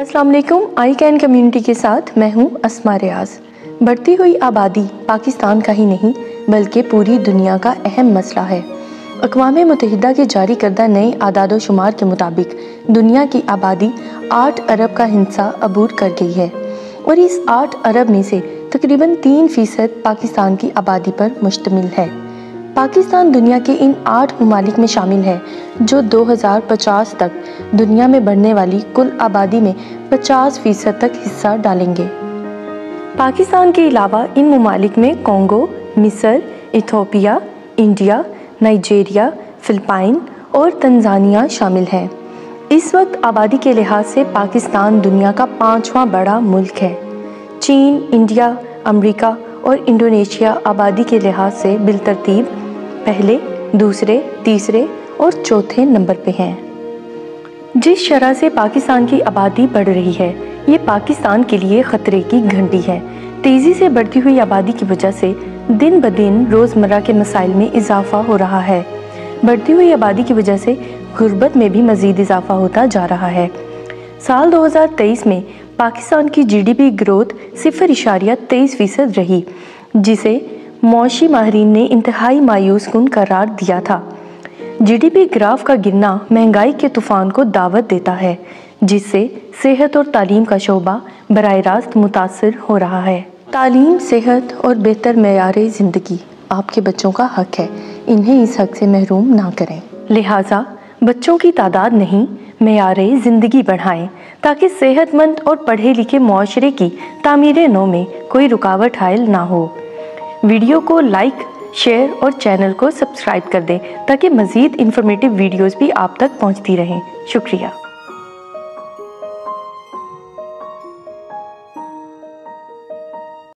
वालेकुम I can community के साथ मैं हूँ अस्मा रियाज। बढ़ती हुई आबादी पाकिस्तान का ही नहीं, बल्कि पूरी दुनिया का अहम मसला है। अकवा मुतहदा के जारी करदा नए आदाद शुमार के मुताबिक दुनिया की आबादी आठ अरब का हिंसा अबूर कर गई है। और इस आठ अरब में से तकरीबन तीन फ़ीसद पाकिस्तान की आबादी पर मुश्तमिल है। पाकिस्तान दुनिया के इन आठ ममालिक में शामिल है, जो 2050 तक दुनिया में बढ़ने वाली कुल आबादी में 50 फ़ीसद तक हिस्सा डालेंगे। पाकिस्तान के अलावा इन ममालिक में कोंगो, मिस्र, इथोपिया, इंडिया, नाइजेरिया, फ़िलिपाइन और तंजानिया शामिल हैं। इस वक्त आबादी के लिहाज से पाकिस्तान दुनिया का पाँचवा बड़ा मुल्क है। चीन, इंडिया, अमेरिका और इंडोनेशिया आबादी के लिहाज से बिलतरतीब पहले, दूसरे, तीसरे और चौथे नंबर पे हैं। जिस शरह से पाकिस्तान की आबादी बढ़ रही है, ये पाकिस्तान के लिए ख़तरे की घंटी है। तेज़ी से बढ़ती हुई आबादी की वजह से दिन ब दिन रोज़मर्रा के मसाइल में इजाफा हो रहा है। बढ़ती हुई आबादी की वजह से गुर्बत में भी मज़ीद इजाफा होता जा रहा है। साल 2023 में पाकिस्तान की जीडीपी ग्रोथ सिफर इशारिया तेईस फ़ीसद रही, जिसे मौशी माहरीन ने इंतहाई मायूस कन करार दिया था। जीडीपी ग्राफ का गिरना महँगाई के तूफ़ान को दावत देता है, जिससे सेहत और तालीम का शोबा बर रास्त मुतासर हो रहा है। तालीम, सेहत और बेहतर मैार ज़िंदगी आपके बच्चों का हक है। इन्हें इस हक से महरूम ना करें। लिहाजा, बच्चों की तादाद नहीं, मैार ज़िंदगी बढ़ाएँ, ताकि सेहतमंद और पढ़े लिखे माशरे की तामीर नो में कोई रुकावट हायल ना हो। वीडियो को लाइक, शेयर और चैनल को सब्सक्राइब कर दें ताकि मज़ीद इन्फॉर्मेटिव वीडियोज़ भी आप तक पहुँचती रहें। शुक्रिया।